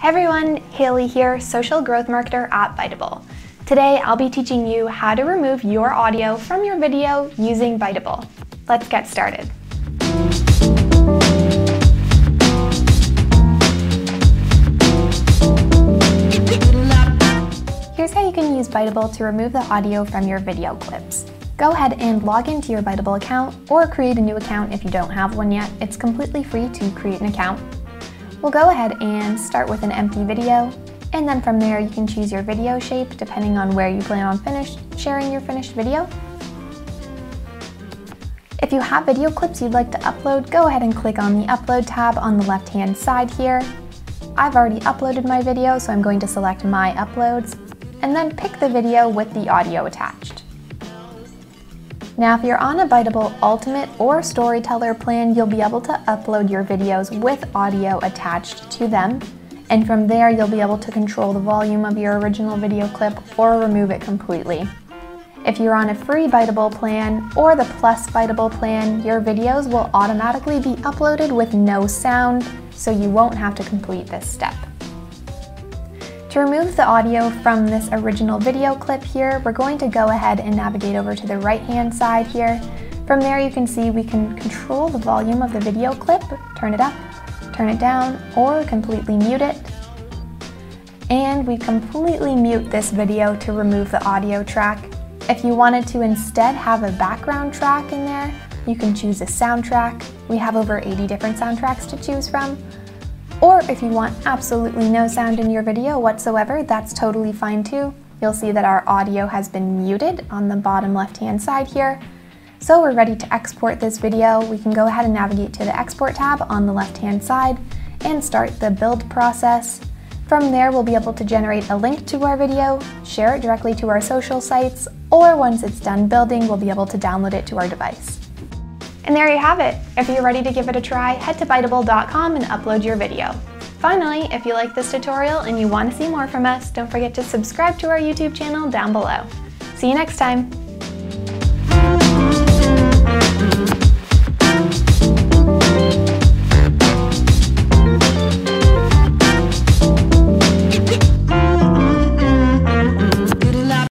Hey everyone, Haily here, social growth marketer at Biteable. Today I'll be teaching you how to remove your audio from your video using Biteable. Let's get started. Here's how you can use Biteable to remove the audio from your video clips. Go ahead and log into your Biteable account or create a new account if you don't have one yet. It's completely free to create an account. We'll go ahead and start with an empty video, and then from there you can choose your video shape depending on where you plan on finish, sharing your finished video. If you have video clips you'd like to upload, go ahead and click on the Upload tab on the left-hand side here. I've already uploaded my video, so I'm going to select My Uploads, and then pick the video with the audio attached. Now, if you're on a Biteable Ultimate or Storyteller plan, you'll be able to upload your videos with audio attached to them. And from there, you'll be able to control the volume of your original video clip or remove it completely. If you're on a free Biteable plan or the Plus Biteable plan, your videos will automatically be uploaded with no sound, so you won't have to complete this step. To remove the audio from this original video clip here, we're going to go ahead and navigate over to the right hand side here. From there you can see we can control the volume of the video clip, turn it up, turn it down, or completely mute it. And we completely mute this video to remove the audio track. If you wanted to instead have a background track in there, you can choose a soundtrack. We have over 80 different soundtracks to choose from. Or if you want absolutely no sound in your video whatsoever, that's totally fine too. You'll see that our audio has been muted on the bottom left hand side here. So we're ready to export this video. We can go ahead and navigate to the export tab on the left hand side and start the build process. From there, we'll be able to generate a link to our video, share it directly to our social sites, or once it's done building, we'll be able to download it to our device. And there you have it. If you're ready to give it a try, head to Biteable.com and upload your video. Finally, if you like this tutorial and you want to see more from us, don't forget to subscribe to our YouTube channel down below. See you next time!